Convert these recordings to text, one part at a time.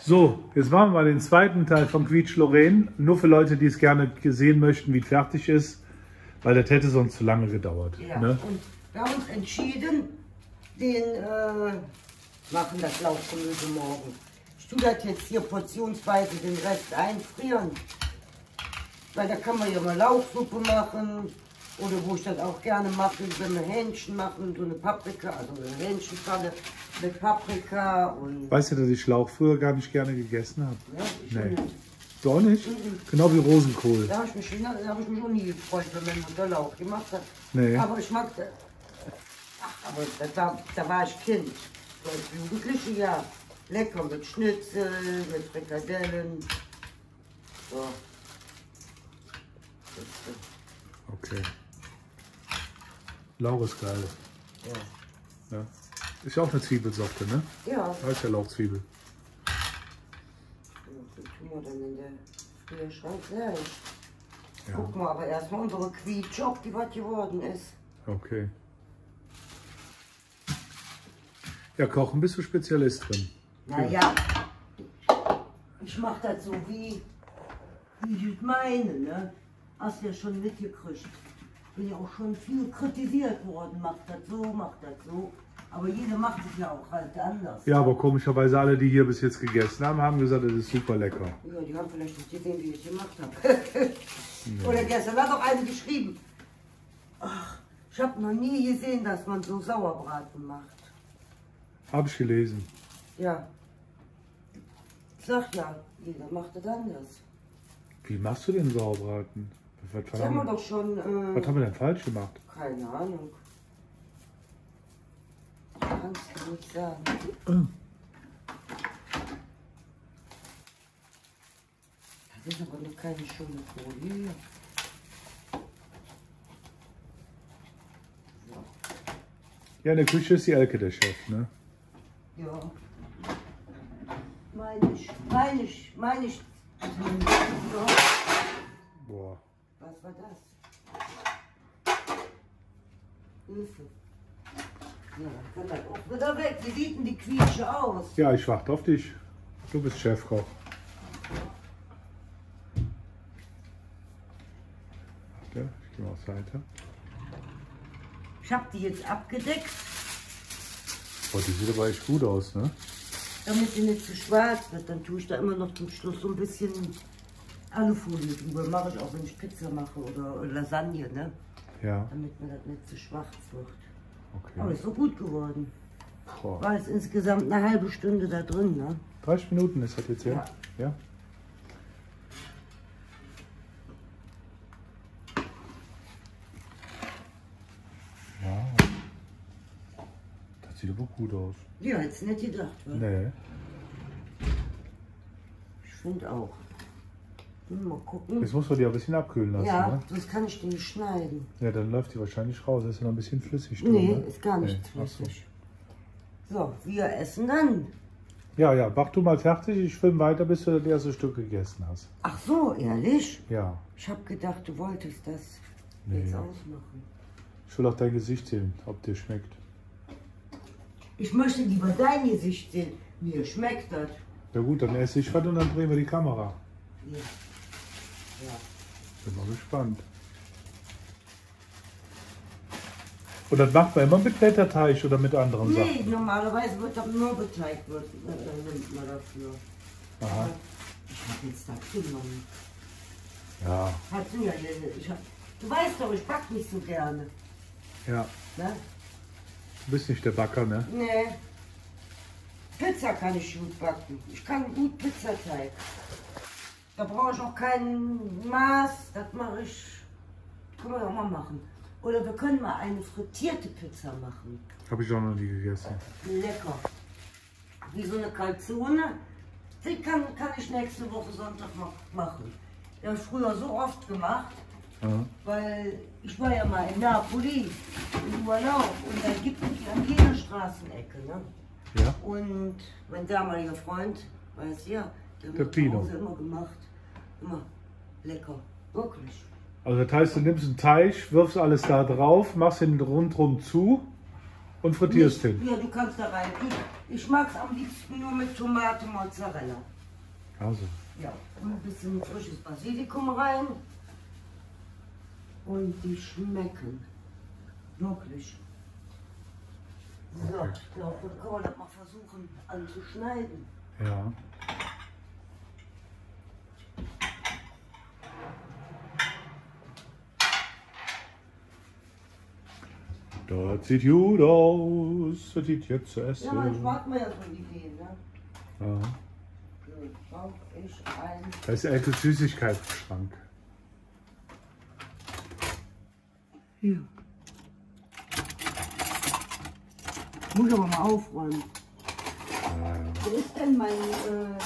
So, jetzt machen wir mal den zweiten Teil von Quietsch Lorraine. Nur für Leute, die es gerne sehen möchten, wie es fertig ist, weil das hätte sonst zu lange gedauert. Ja. Ne? Und wir haben uns entschieden, den äh, machen das Lauchgemüse morgen. Ich tue das jetzt hier portionsweise den Rest einfrieren. Weil da kann man ja mal Lauchsuppe machen. Oder wo ich das auch gerne mache, wenn wir Hähnchen machen, so eine Paprika, also eine Hähnchenpfanne mit Paprika und. Weißt du, dass ich Schlauch früher gar nicht gerne gegessen habe? Ja, ich Nee. finde, Du auch nicht? Genau wie Rosenkohl. Da habe ich, mich schon- da hab ich mich noch nie gefreut, wenn meine Mutter Lauch gemacht hat. Nee. Aber ich mag das. Ach, aber da, da, da war ich Kind. So als Jugendliche, ja. Lecker mit Schnitzel, mit Frikadellen. So. Okay. Lauch ist geil. äh, Ja. Ist ja auch eine Zwiebelsorte, ne? ja. ja, Da ist ja Lauchzwiebel. die tun wir dann in der Kühlschrank gleich. Ja. Guck mal, aber erstmal unsere Quietsch, ob die was geworden ist. Okay. Ja, Kochen bist du Spezialist drin. Naja, ich mach das so wie, wie ich meine, ne? Hast ja schon mitgekriegt. Bin ja auch schon viel kritisiert worden, macht das so, macht das so. Aber jeder macht es ja auch halt anders. Ja, aber komischerweise alle, die hier bis jetzt gegessen haben, haben gesagt, es ist super lecker. Ja, die haben vielleicht nicht gesehen, wie ich es gemacht habe. Oder gestern hat auch eine geschrieben. Ach, ich habe noch nie gesehen, dass man so Sauerbraten macht. Hab ich gelesen. Ja. Ich sag ja, jeder macht das anders. Wie machst du den Sauerbraten? Was, Das haben wir doch schon. Äh, was haben wir denn falsch gemacht? Keine Ahnung. Kannst du nicht sagen. Das ist aber noch keine schöne Folie. Ja, in der Küche ist die Elke der Chef, ne? Ja. Meine ich, meine ich, meine ich. Boah. Was war das? Hilfe. Ja, dann kann das auch wieder weg. Wie sieht denn die Quietsche aus? Ja, ich warte auf dich. Du bist Chefkoch. Warte, ich gehe mal auf Seite. Ich habe die jetzt abgedeckt, Boah, die sieht aber echt gut aus, ne? damit sie nicht zu schwarz wird. Dann tue ich da immer noch zum Schluss so ein bisschen Alufolie drüber. Mache ich auch, wenn ich Pizza mache oder Lasagne, ne? Ja, Damit mir das nicht zu schwarz wird. Aber okay. ist so gut geworden. Boah. War jetzt insgesamt eine halbe Stunde da drin, ne? 30 Minuten ist das jetzt, ja? Ja. Ja. Das sieht aber gut aus. Ja, jetzt nicht gedacht, wa? Nee. Ich finde auch. Hm, Mal gucken. Jetzt muss man die ein bisschen abkühlen lassen, Ja, ne? sonst kann ich die nicht schneiden. Ja, dann läuft die wahrscheinlich raus. Ist ja noch ein bisschen flüssig drin, Nee, ne? ist gar nicht Nee, ach so. flüssig. So, wir essen dann. Ja, ja, mach du mal fertig. Ich film weiter, bis du das erste Stück gegessen hast. Ach so, ehrlich? Ja. Ich habe gedacht, du wolltest das Nee. jetzt ausmachen. Ich will auch dein Gesicht sehen, ob dir schmeckt. Ich möchte lieber dein Gesicht sehen. Mir schmeckt das. Ja gut, dann esse ich was und dann drehen wir die Kamera. Ja. Ja. Bin mal gespannt. Und das macht man immer mit Blätterteig oder mit anderen Nee, Sachen? normalerweise wird das Mürbeteig wird, äh, nimmt man dafür. Aha. Ich habe jetzt das genommen. Ja, Hast du ja. Ich hab, du weißt doch, ich back nicht so gerne. ja. Ne? Du bist nicht der Backer, ne? Nee. Pizza kann ich gut backen. Ich kann gut Pizzateig. Da brauche ich auch kein Maß. Das mache ich. Können wir auch mal machen. Oder wir können mal eine frittierte Pizza machen. Habe ich auch noch nie gegessen. Lecker. Wie so eine Calzone. Die kann, kann ich nächste Woche Sonntag machen. Die habe ich früher so oft gemacht, Ja. weil ich war ja mal in Napoli im Urlaub und da gibt es die an jeder Straßenecke. Ne? Ja? Und mein damaliger Freund, weiß ja, der hat Der zu Pino. Immer gemacht. Immer lecker. Wirklich. Also das heißt, du nimmst einen Teig, wirfst alles da drauf, machst ihn rundherum zu und frittierst Nicht- den. Ja, du kannst da rein. Ich, ich mag es am liebsten nur mit Tomate, Mozzarella. Also, Ja, und ein bisschen frisches Basilikum rein. Und die schmecken. Wirklich. So, ich glaube, dann kann man das mal versuchen anzuschneiden. ja. Das sieht gut aus. Das sieht jetzt zu essen. Ja, manchmal hat man ja so Ideen, ne? Ja. So, schau ich ein. Da ist Elke Süßigkeitsschrank. Hier. Muss ich aber mal aufräumen. Ja, ja. Wo ist denn mein äh,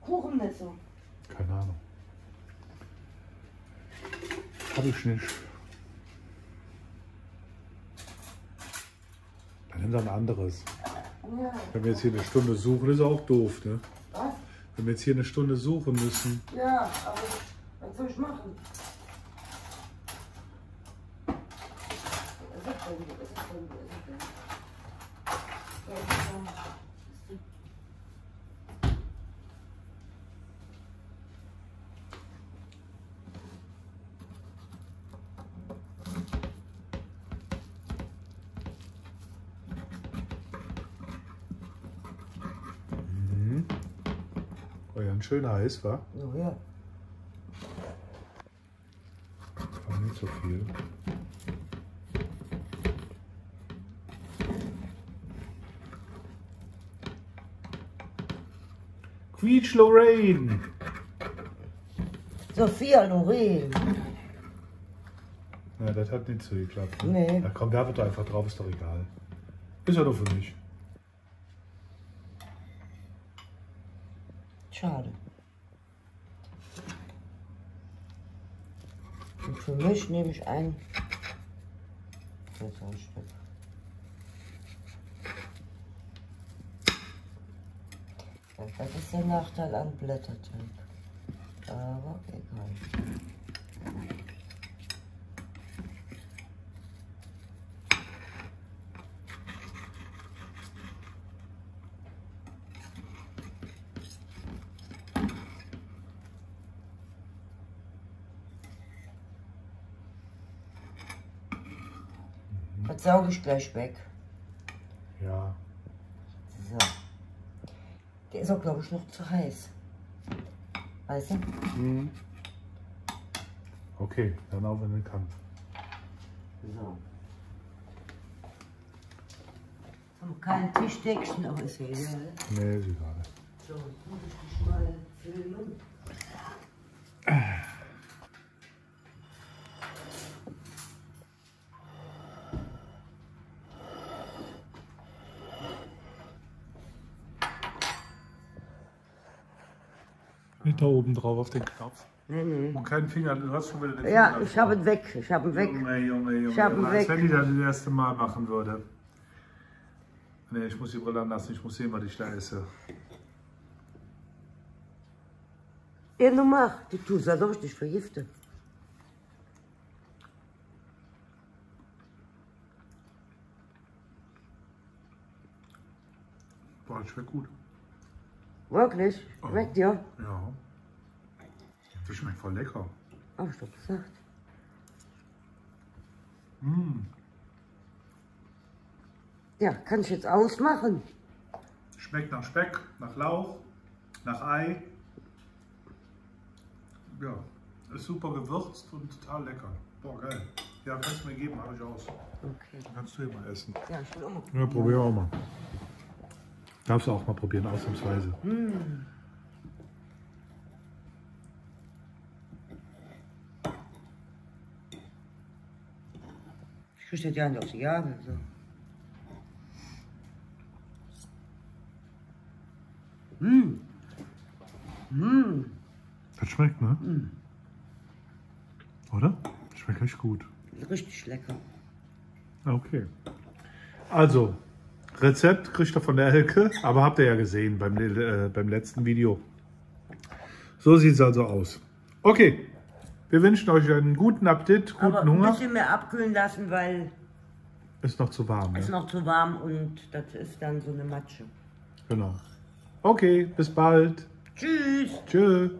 Kuchenmesser? Keine Ahnung. Hab ich nicht. Nimm doch ein anderes. Wenn wir jetzt hier eine Stunde suchen, ist auch doof, ne? was? Wenn wir jetzt hier eine Stunde suchen müssen. Ja, aber was soll ich machen? Was ist das denn? Was ist das denn? Was ist das denn? Ja, das ist so- Oh ja, ein schön heiß, war. So, ja. Aber nicht so viel. Quietsch Lorraine. Sophia Loren. Ja, das hat nicht so geklappt. Ne? Nee. Na komm, werfe doch einfach drauf, ist doch egal. Ist ja nur für mich. Schade. Und für mich nehme ich ein. Stück. Das ist der Nachteil an Blätterteig. Aber egal. Das sauge ich gleich weg. Ja. So. Der ist auch, glaube ich, noch zu heiß. Weißt du? Okay, dann auch wenn du kannst. So. Haben kein Tischdeckchen, aber ist ja egal. Nee, ist egal. So, muss ich dich mal filmen. Nicht da oben drauf auf den Knopf. Nee, nee. Und keinen Finger, du hast schon wieder den Ja, Finger ich habe ihn weg. Ich habe ihn weg. Junge, Junge, Junge. Ich hab ihn Als weg. wenn die das das erste Mal machen würde. Nee, ich muss die Brille anlassen, ich muss sehen, was ich da esse. Ja, nun mach. Du tust das doch richtig vergiften. Boah, das schmeckt gut. Wirklich? Schmeckt dir? Ja. Das schmeckt voll lecker. Hab ich doch gesagt. Ja, kann ich jetzt ausmachen? Schmeckt nach Speck, nach Lauch, nach Ei. Ja, ist super gewürzt und total lecker. Boah, geil. Ja, kannst du mir geben, habe ich aus. Okay. Kannst du hier mal essen. Ja, ich will auch mal. Ja, probier auch mal. Darfst du auch mal probieren, ausnahmsweise. Ich krieg das ja nicht aus die Gabel. So. Mm. Mm. Das schmeckt, ne? Oder? Schmeckt echt gut. Richtig lecker. Okay. Also, Rezept kriegt ihr von der Elke, aber habt ihr ja gesehen beim, äh, beim letzten Video. So sieht es also aus. Okay, wir wünschen euch einen guten Appetit, guten Aber ein Hunger. bisschen mehr abkühlen lassen, weil Ist noch zu warm, Ist ne? noch zu warm und das ist dann so eine Matsche. Genau. Okay, bis bald. Tschüss. Tschüss.